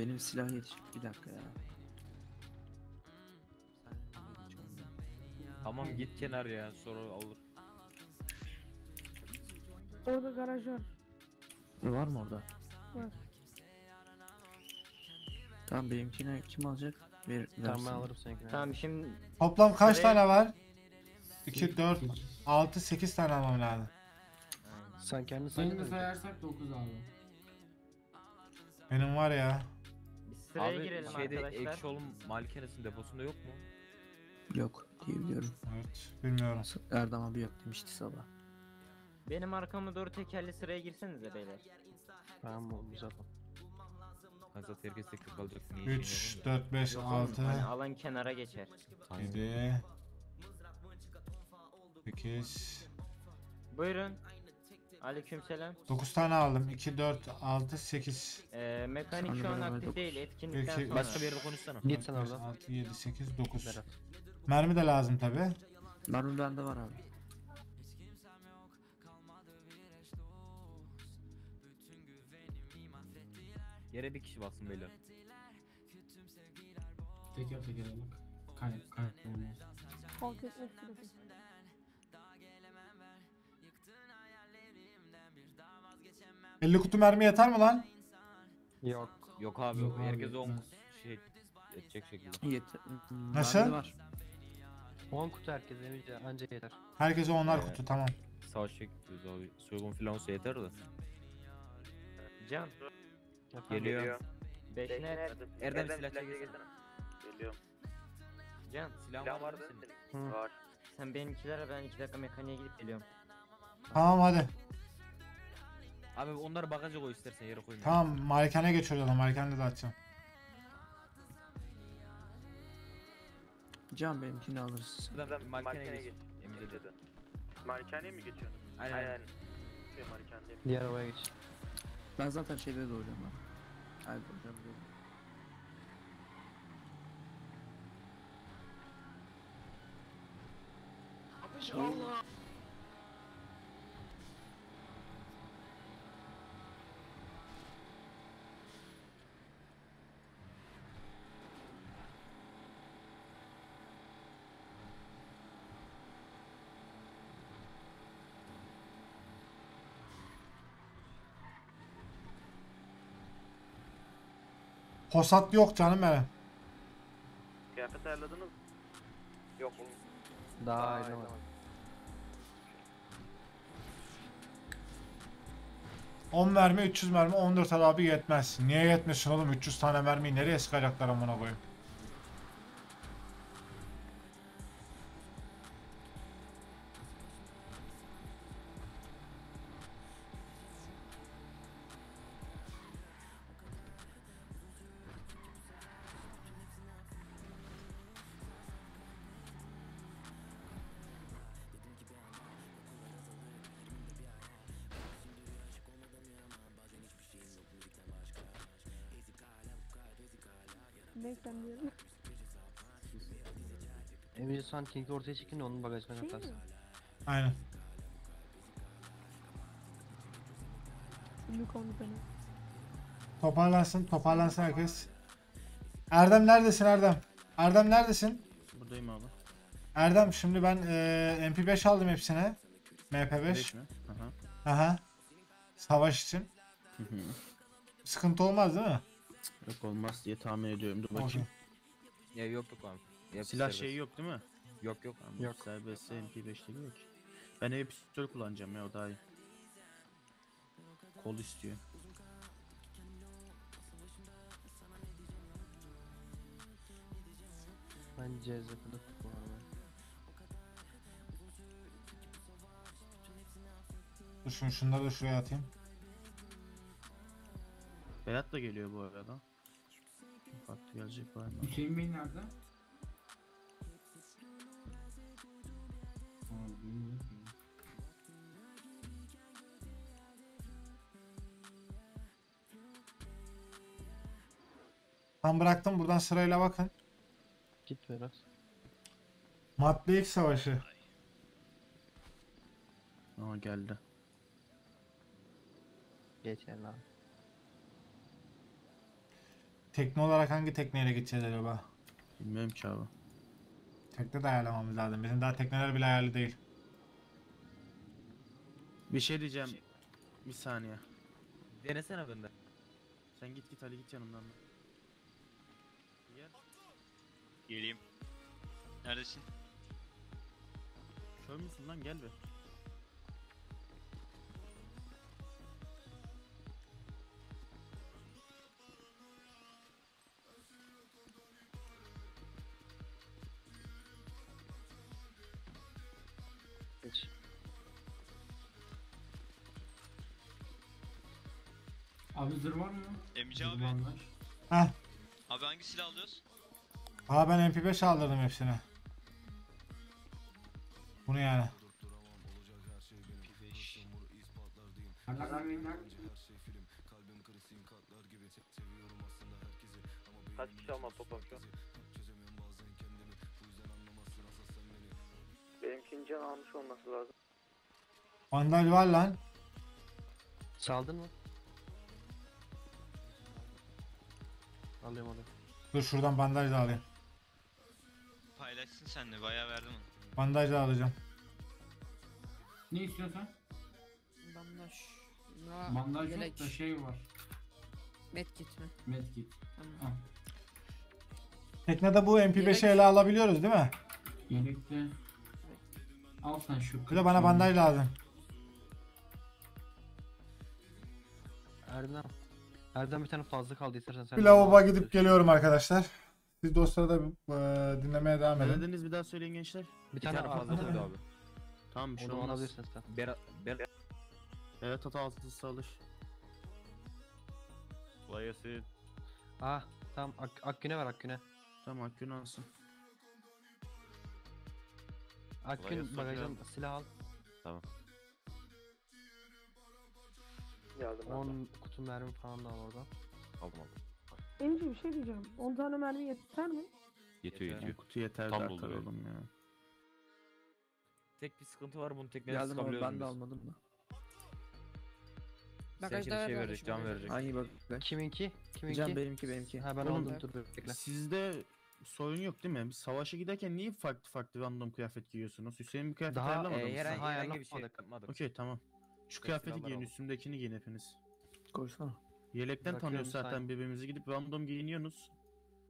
benim silah yetiş. Bir dakika ya. Tamam git kenar ya sonra alır. Orada garaj var. Var mı orada? Var. Tamam benimkine kim alacak? Ver, Tamam ben versin. alırım seninkini. Tamam şimdi Toplam kaç Sıraya- tane var? 2, 4, 6, 8 tane almam lazım. Sen kendi Sayını sayın sayarsak 9 abi. Benim var ya. Sıraya Abi girelim şeyde arkadaşlar. Ekşioğlu malikanesinin deposunda yok mu? Yok diyebiliyorum. Evet, bilmiyorum. Erdem abi yok demişti sabah. Benim arkama doğru tekerli sıraya girsenize beyler. Tamam oğlum. Ben zaten herkes tek tek alacak. Niye 3, 4, 5, Yok, 6, Hani alan kenara geçer. 7, 8, Buyurun. Aleykümselam. 9 tane aldım. 2, 4, 6, 8, Ee, mekanik şu an aktif değil. Etkinlikten Peki, sonra. Başka bir yerde konuşsana. Git sen orada. 6, 7, 8, 9. Berat. Mermi de lazım tabi. Mermi bende var abi. Yere bir kişi bassın beyler. Teker teker almak. Kay kay olmaz. Halk etmek 50 kutu mermi yeter mi lan? Yok. Yok abi Yok herkes 10 yetmez. şey edecek şekilde. Yeter. Nasıl? bende var. 10 kutu herkes emince anca yeter. Herkese 10'lar Ee, kutu tamam. Savaş çekiyoruz abi. Soygun falan olsa yeter de. Can. Geliyor. 5 net. Erdem silah çekilsene. Can. Silahın var mı senin? Hı. Sen benimkilere ben 2 dakika mekaniğe gidip geliyorum. Tamam hadi. Abi onları bagaja koy istersen yere koyma. Tamam malikane geçiyoruz adam. Malikanede de açacağım. Can benimkini alırız. Buradan makineye geç. Emir dedi. Malikaneye mi geçiyorsun? Aynen. aynen. Şey, Malikaneye. Diğer arabaya geç. Ben zaten şeyde de oynuyorum lan. Hayır hocam değil. Posat yok canım benim. Kıyafet ayarladınız mı? Yok oğlum. Daha ayrılamadım. On mermi 300 mermi 14 abi yetmez. Niye yetmesin oğlum 300 tane mermiyi nereye sıkacaklar amına koyayım. Neyse diyorum. Emince sen King'i ortaya çekin de onun bagajına Şey katarsın. mi? Aynen. Ünlü konu beni. Toparlansın toparlansın herkes. Erdem neredesin Erdem? Erdem neredesin? Buradayım abi. Erdem şimdi ben eee, MP5 aldım hepsine. MP5. mi? Aha. Aha. Savaş için. Hı hı. Sıkıntı olmaz değil mi? Yok olmaz diye tahmin ediyorum. Dur bakayım. Ya yok yok abi. Hepsi Silah serbest. şeyi yok değil mi? Yok yok. Tamam, Yok. Serbest MP5'te yok. ki. Ben hep pistol kullanacağım ya o daha iyi. Kol istiyor. Ben CZP'de bu arada. Dur şunu, şunları da şuraya atayım. Berat da geliyor bu arada. Farklı gelecek var mı? Hüseyin Bey nerede? Aa, bilmiyorum. Tam bıraktım buradan sırayla bakın. Git Berat. Madde ilk savaşı. Aa geldi. Geç yani abi. Tekne olarak hangi tekneyle gideceğiz acaba? Bilmiyorum ki abi. Tekne de ayarlamamız lazım. Bizim daha tekneler bile ayarlı değil. Bir şey diyeceğim. Bir saniye. Denesene bende. Sen git git Ali git yanımdan. Gel. Geleyim. Neredesin? Kör müsün lan gel be. Abi zırh var mı? Emici abi. bandaj. Heh. Abi hangi silah alıyoruz? Aa ben MP5 aldırdım hepsine. Bunu yani. P5. Nereden nereden? Kaç kişi almaz toplam şu an? Benimkinin can almış olması lazım. Bandaj var lan. Saldın mı? Alıyorum alıyorum. Dur şuradan bandaj da alayım. Paylaşsın sen de bayağı verdim onu. Bandaj da alacağım. Ne istiyorsan? Bandaj. Ya, Bandaj yok da şey var. Medkit mi? Medkit. Tamam. Teknede bu MP5'i Yelek. ele alabiliyoruz değil mi? Yelekte. Al sen şu. Bir de bana bandaj lazım. Erdem. Erdem bir tane fazla kaldı istersen sen. Bir lavaboya gidip geliyorum arkadaşlar. Siz dostları da e, dinlemeye devam Ne edin. dediniz bir daha söyleyin gençler. Bir Bir tane, tane fazla koydu abi. Tamam bir şey olmaz. alabilirsin sen. Ber ber Evet hata altısı alır. Kolay gelsin. Ah tamam Ak Akgün'e ver Akgün'e. Tamam Akgün alsın. Akgün gelsin bagajdan silah al. Yazdım ben. 10 kutu mermi falan da al oradan. Aldım aldım. Emici bir şey diyeceğim. 10 tane mermi yeter mi? Yetiyor Yeter. yetiyor. Kutu yeter Tam de be. oğlum ya. tek bir sıkıntı var bunu tekneye Geldim ama sıkabiliyoruz ben de biz. almadım da. Bagajda Seninkine şey var verecek, kardeşim, can bagajda. verecek. Hangi bak? Kiminki? Kiminki? Can benimki benimki. Ha ben Oğlum, aldım dur bekle. Sizde sorun yok değil mi? Biz savaşa giderken niye farklı farklı random kıyafet giyiyorsunuz? Hüseyin bir kıyafet Daha, ayarlamadı Ee, mı? herhangi, Hayır, herhangi bir şey yapmadık. Okey tamam. Şu kıyafeti giyin, üstümdekini giyin hepiniz. Koysana. Yelekten Bırakıyorum tanıyoruz zaten sen. birbirimizi gidip random giyiniyorsunuz.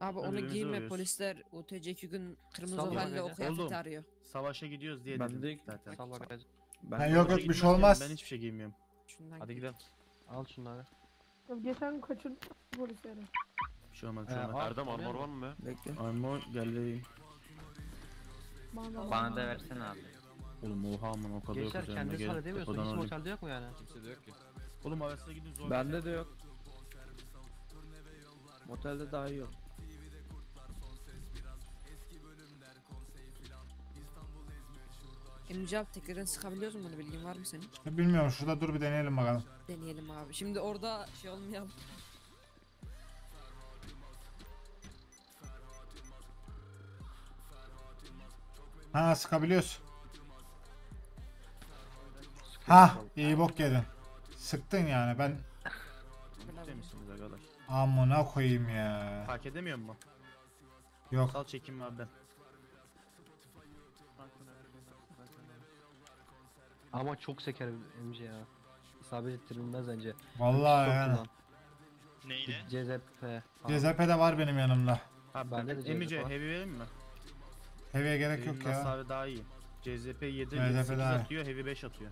Abi onu birbirimizi giyme polisler UTC 2 gün kırmızı Sal halle o kıyafeti arıyor. Savaşa gidiyoruz diye Ben dedim de- zaten. Sal bagajı. Ben yok, savaşa yok, bir şey gitmezken olmaz. Ben hiçbir şey giymiyorum. Şundan Hadi gidelim. Al şunları. Ya Geçen gün kaçırdık polisleri. Bir şey olmaz. Bir Ee, şey olmaz. Erdem armor var mı be? Bekle. Armor gel vereyim. Bana da Bana da versene abi. Oğlum oha aman o kadar yok Gençler üzerinde kendiniz gel. halledemiyorsun. Depodan Hiç alayım. otelde yok mu yani? Kimse de yok ki. Oğlum arasına gidin zor. Bende de yok. Motelde daha iyi yok. Emici abi tekrardan sıkabiliyoruz mu bunu bilgin var mı senin? Bilmiyorum şurada dur bir deneyelim bakalım. Deneyelim abi. Şimdi orada şey olmayalım. Ha sıkabiliyoruz. Ha iyi bok yedin. Sıktın yani ben Ciddi misiniz arkadaş? amına koyayım ya. Fark edemiyor mu? Yok. Sal çekim abi ben. Ama çok seker MC ya. İsabet ettirilmez bence. Vallahi Çok yani. kullan. Neyle? CZP. falan. CZP de var benim yanımda. Abi Bende de Emice CZP var. heavy vereyim mi? Heavy'e gerek yok Heavy'nin ya. hasarı daha iyi. CZP 7, CZP 8 daha iyi. atıyor, heavy 5 atıyor.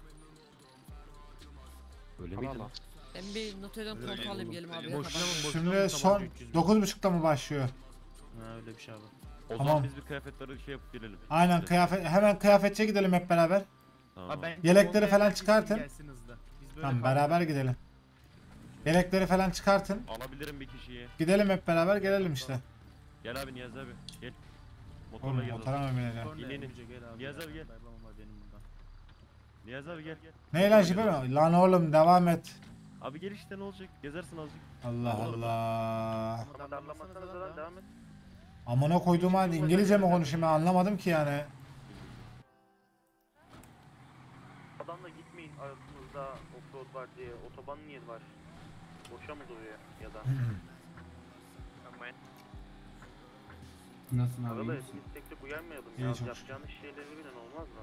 Öyle miydi al, lan? al. Ben bir Öyle kontrol alayım gelim abi. Boşuna mı boşuna Şimdi mı son tabanca 300 bin? 9.30'da mı başlıyor? Ha öyle bir şey abi. O Tamam. zaman biz bir kıyafetleri şey yapıp gelelim. Aynen kıyafet hemen kıyafetçiye gidelim hep beraber. Tamam. Abi ben Yelekleri olmayan falan herkes çıkartın. Gelsin hızlı. Biz böyle Tamam kaldık. beraber gidelim. Yelekleri falan çıkartın. Alabilirim bir kişiyi. Gidelim hep beraber gelelim işte. Gel abi Niyazi abi. Gel. Motorla Oğlum gel. motora mı bineceğim? Gel abi. Niyaz abi gel. Benim burada. Niyazi abi gel. Ne lan mi? Lan oğlum devam et. Abi gel işte ne olacak? Gezersin azıcık. Allah Allah. Ama darlamasanız lan devam et. Amına koyduğum halde İngilizce mi konuşayım ben anlamadım ki yani. Adamla gitmeyin arasınızda offroad var diye. Otoban niye var? Boşa mı duruyor ya da? Nasılsın abi? Arada biz tek tek uyanmayalım ya. Yapacağınız şeyleri bilin olmaz mı?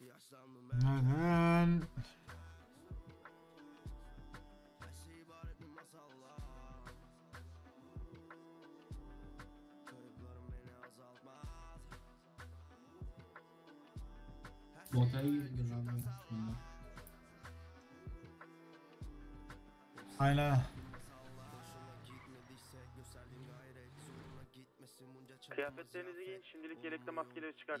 Neden? Botaya abi. Şimdi. Aynen. Kıyafetlerinizi giyin. Şimdilik yelekle maskeleri çıkart.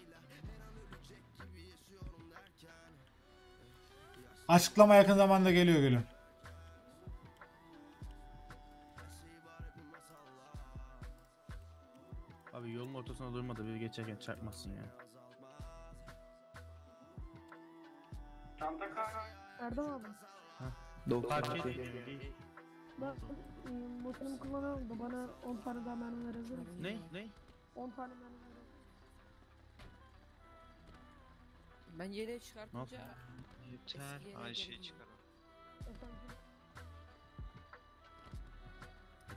Açıklama yakın zamanda geliyor gülüm. Abi yolun ortasına durma da bir geçerken çarpmasın ya. Erdem abi. Fark etmiyor değil. Ben e, motorumu kullanıyorum da bana 10 tane daha mermi verebilir misin? Ne? Ne? 10 tane mermi verebilir Ben yeleği çıkartınca Yeter. Eskiye Ayşe'yi geldim. çıkar.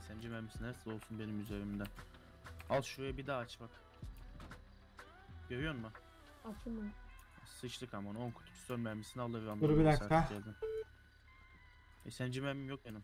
SMG mermisi neresi olsun benim üzerimden. Al şuraya bir daha aç bak. Görüyor musun? Açılmıyor. Sıçtık ama onu 10 kutu pistol mermisini alır Dur bir dakika. SMG mermim yok benim.